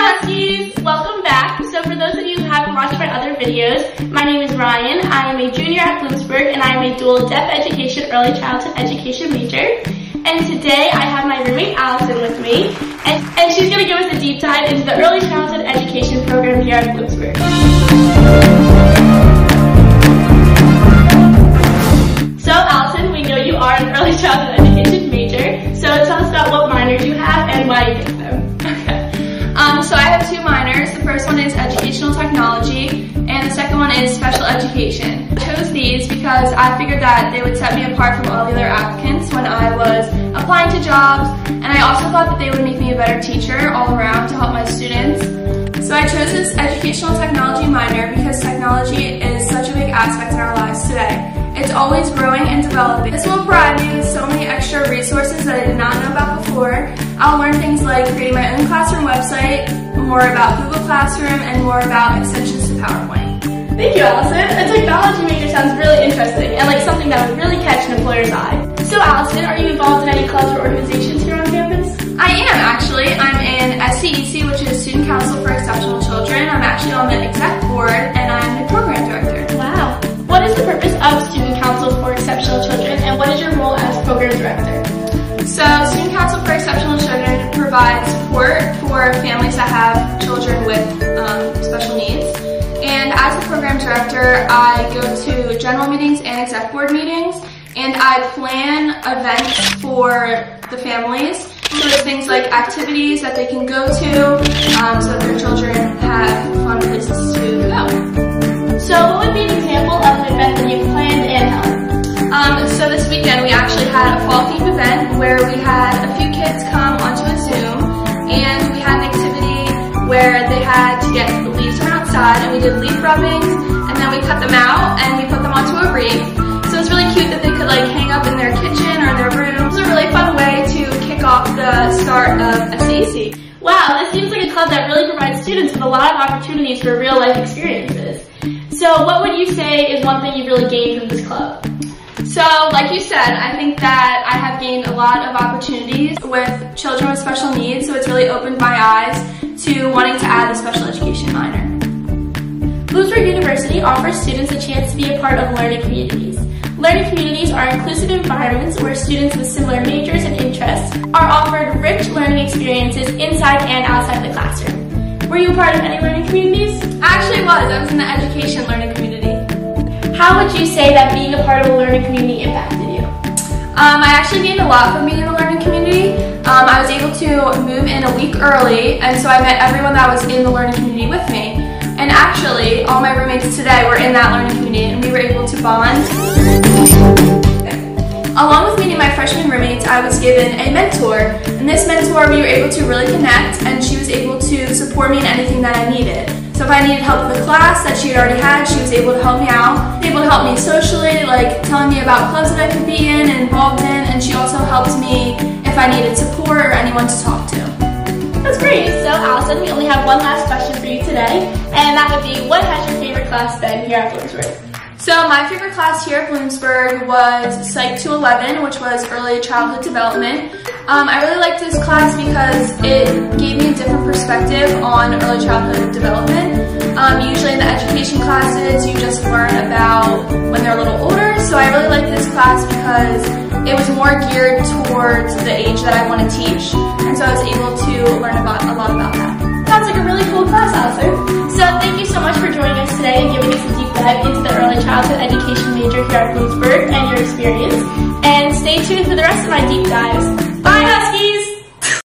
Huskies! Welcome back. So for those of you who haven't watched my other videos, my name is Ryan. I am a junior at Bloomsburg and I am a dual deaf education, early childhood education major. And today I have my roommate Allison with me and, and she's going to give us a deep dive into the early childhood education program here at Bloomsburg. Have two minors. The first one is educational technology, and the second one is special education. I chose these because I figured that they would set me apart from all the other applicants when I was applying to jobs, and I also thought that they would make me a better teacher all around to help my students. So I chose this educational technology minor because technology is such a big aspect in our lives today. It's always growing and developing. This will provide me with so many I'll learn things like creating my own classroom website, more about Google Classroom, and more about extensions to PowerPoint. Thank you, Allison. A technology major sounds really interesting and like something that would really catch an employer's eye. So Allison, are you involved in any clubs or organizations here on campus? I am actually. I'm in SCEC, which is Student Council for Exceptional Children. I'm actually on the exec board and I'm the program director. Wow. What is the purpose of Student Council for Exceptional Children and what is your role as program director? So, Student Council for Exceptional support for families that have children with um, special needs. And as the program director, I go to general meetings and exec board meetings, and I plan events for the families. So things like activities that they can go to, um, so that their children have fun places to go. So what would be an example had to get the leaves from outside and we did leaf rubbings and then we cut them out and we put them onto a wreath. So it's really cute that they could like hang up in their kitchen or their room. It was a really fun way to kick off the start of SCEC. Wow, this seems like a club that really provides students with a lot of opportunities for real life experiences. So what would you say is one thing you've really gained from this club? So, like you said, I think that I have gained a lot of opportunities with children with special needs, so it's really opened my eyes to wanting to add a special education minor. Bloomsburg University offers students a chance to be a part of learning communities. Learning communities are inclusive environments where students with similar majors and interests are offered rich learning experiences inside and outside the classroom. Were you a part of any learning communities? I actually was. I was in the education learning community. How would you say that being a part of a learning community impacted you? Um, I actually gained a lot from being in the learning community. Um, I was able to move in a week early, and so I met everyone that was in the learning community with me. And actually, all my roommates today were in that learning community, and we were able to bond. Along with meeting my freshman roommates, I was given a mentor. And this mentor, we were able to really connect, and she was able to support me in anything that I needed. So if I needed help with a class that she had already had, she was able to help me out, able to help me socially, like telling me about clubs that I could be in and involved in, and she also helped me if I needed support or anyone to talk to. That's great. So Allison, we only have one last question for you today, and that would be, what has your favorite class been here at Bloomsburg? So my favorite class here at Bloomsburg was Psych 211, which was Early Childhood Development. Um, I really liked this class because it gave me a different perspective on early childhood development. Um, usually in the education classes, you just learn about when they're a little older, so I really liked this class because it was more geared towards the age that I want to teach, and so I was able to learn about a lot about that. Sounds like a really cool class, Allison. So thank you so much for joining us today and giving us a deep dive into the early childhood education major here at Bloomsburg and your experience. And stay tuned for the rest of my deep dives.